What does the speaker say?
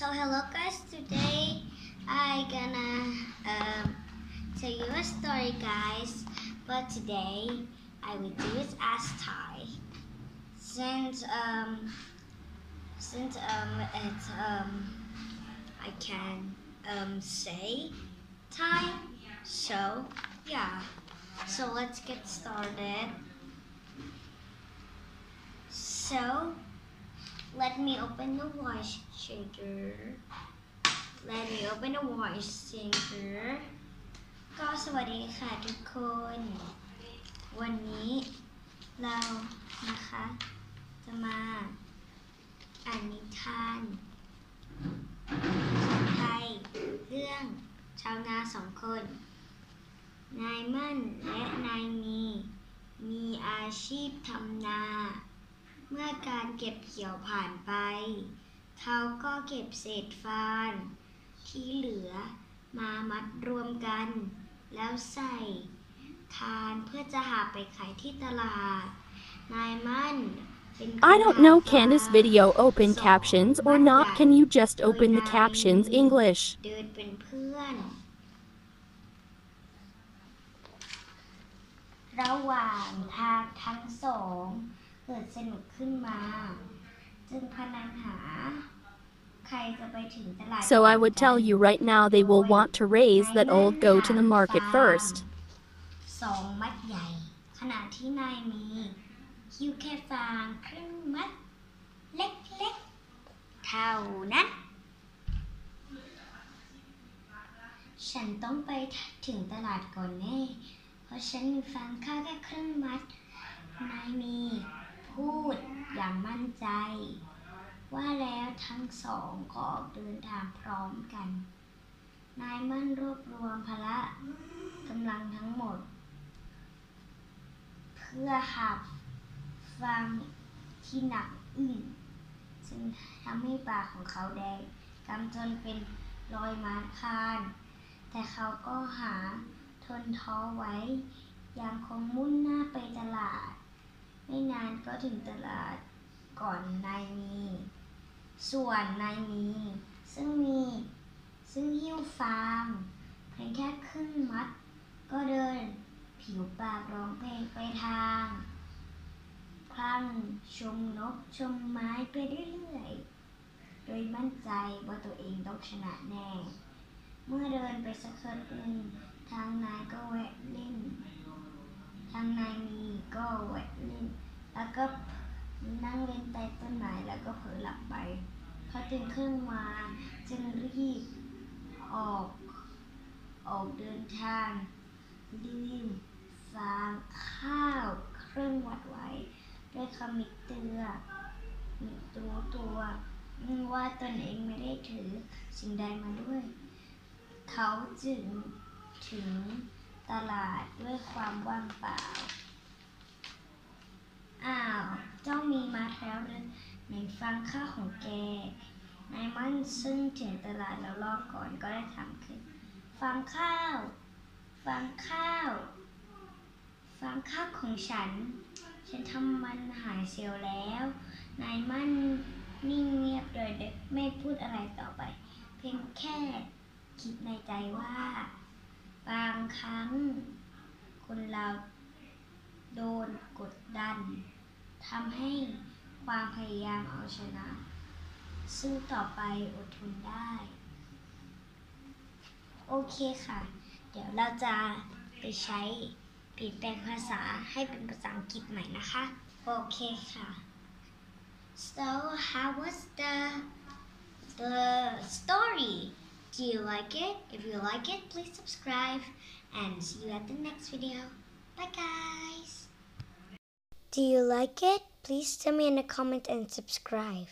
So hello guys, today I gonna um, tell you a story guys, but today I will do it as Thai. Since um since um it's um I can um say Thai, so yeah. So let's get started. So let me open the voice changer. Let me open the voice changer. ก็สวัสดีค่ะทุกคน วันนี้เรานะคะ จะมาอ่านนิทานของไทยเรื่องชาวนาสองคน นายมั่นและนายมี มีอาชีพทำนา เมื่อการเก็บเกี่ยวผ่านไปเขาก็เก็บเศษฟาง ที่เหลือมามัดรวมกัน แล้วใส่คานเพื่อจะหาไปขายที่ตลาด นายมั่นเป็นคน I don't know หา can this ฟาง video open ส่ง captions or มัด not ใหญ่ can you just โดย open the นาย captions มี English เดินเป็นเพื่อน ระหว่างทางทั้งสองเกิดสนุกขึ้นมา จึงพนันหา ใครจะไปถึงตลาด so I ก่อน would กั tell น you right now they will want to raise that old go to the market first สองมัดใหญ่ ขณะที่นายมีคิวแค่ฟางครึ่งมัด เล็กๆ เท่านั้น ฉันต้องไปถึงตลาดก่อนแน่ เพราะฉันมีฟางข้าวแค่ครึ่งมัด นายมี พูดอย่างมั่นใจ ว่าแล้วทั้งสองก็ออกเดินทางพร้อมกัน นายมั่นรวบรวมพละกำลังทั้งหมด เพื่อหับฟังที่หนักอึ้งซึ่งทำให้ปากของเขาแดงกำจนเป็นรอยมาคาน แต่เขาก็หาทนท้อไว้ ยังคงมุ่งหน้าไปตลาดไม่นานก็ถึงตลาดก่อนนายมี ส่วนนายมี ซึ่งมี ซึ่งหิ้วฟางเพียงแค่ครึ่งมัด ก็เดินผิวปากร้องเพลงไปทางพลังชมนกชมไม้ไปเรื่อยๆ โดยมั่นใจว่าตัวเองต้องชนะแน่ เมื่อเดินไปสักพักหนึ่งทางนายก็แวะเล่น ทางนายมีก็แวะเล่น แล้วก็นั่งเล่นใต้ต้นไม้แล้วก็เผลอหลับไปพอตื่นขึ้นมาจึงรีบออกออกเดินทางลืมฟางข้าวเครื่องวัดไว้ด้วยคำมิเตือมิตัวตัวว่าตนเองไม่ได้ถือสิ่งใดมาด้วย เขาจึงถึงตลาดด้วยความว่างเปล่า อ้าว เจ้า มีมาแล้วหรือไหนฟังข้าของแกนายมั่นซึ่งถึงตลาดแล้วรอบก่อนก็ได้ถามขึ้น ฟังข้าว ฟังข้าว ฟังข้าวของฉัน ฉันทำมันหายเซลล์แล้ว นายมั่นนิ่งเงียบโดยไม่พูดอะไรต่อไป เพียงแค่คิดในใจว่า บางครั้ง คนเราโดนกดดัน ทำให้ความพยายามเอาชนะสู้ต่อไปอดทนได้ โอเคค่ะ เดี๋ยวเราจะไปใช้เปลี่ยนแปลงภาษาให้เป็นภาษาอังกฤษใหม่นะคะ โอเคค่ะ so how was the the story do you like it if you like it please subscribe and see you at the next video bye guys do you like it? Please tell me in a comment and subscribe